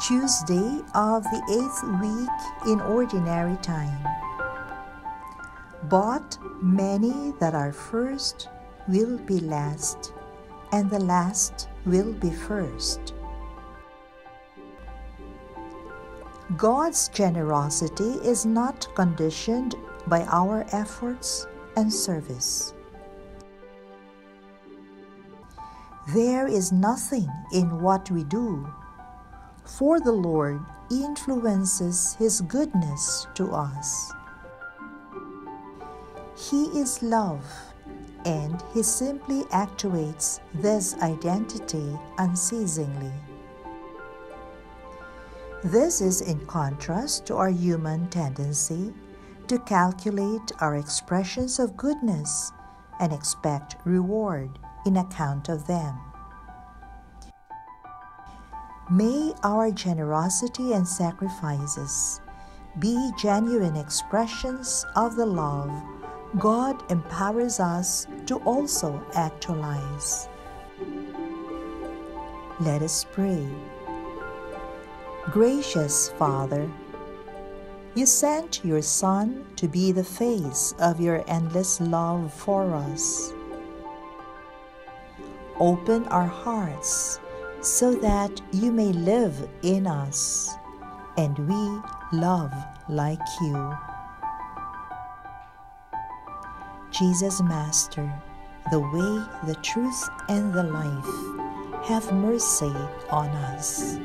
Tuesday of the eighth week in ordinary time. But many that are first will be last, and the last will be first. God's generosity is not conditioned by our efforts and service. There is nothing in what we do for the Lord influences His goodness to us. He is love, and He simply actuates this identity unceasingly. This is in contrast to our human tendency to calculate our expressions of goodness and expect reward in account of them. May our generosity and sacrifices be genuine expressions of the love God empowers us to also actualize. Let us pray. Gracious Father, you sent your Son to be the face of your endless love for us. Open our hearts so that you may live in us and we love like you. Jesus, Master, the way, the truth, and the life, have mercy on us.